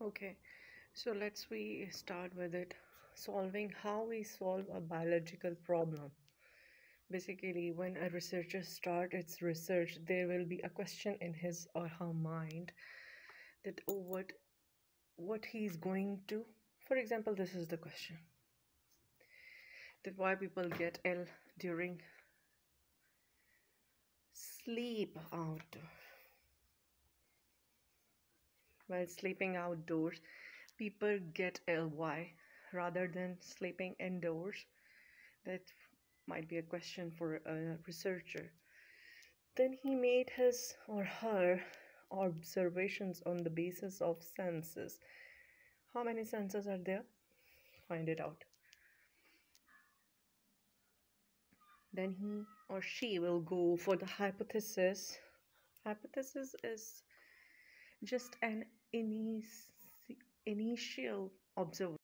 Okay, so let's we start with it. Solving how we solve a biological problem. Basically, when a researcher starts its research, there will be a question in his or her mind that oh, what what he's going to. For example, this is the question: that why people get ill during sleep out while sleeping outdoors people get LY rather than sleeping indoors. That might be a question for a researcher. Then he made his or her observations on the basis of senses. How many senses are there? Find it out. Then he or she will go for the hypothesis. Hypothesis is just an initial observation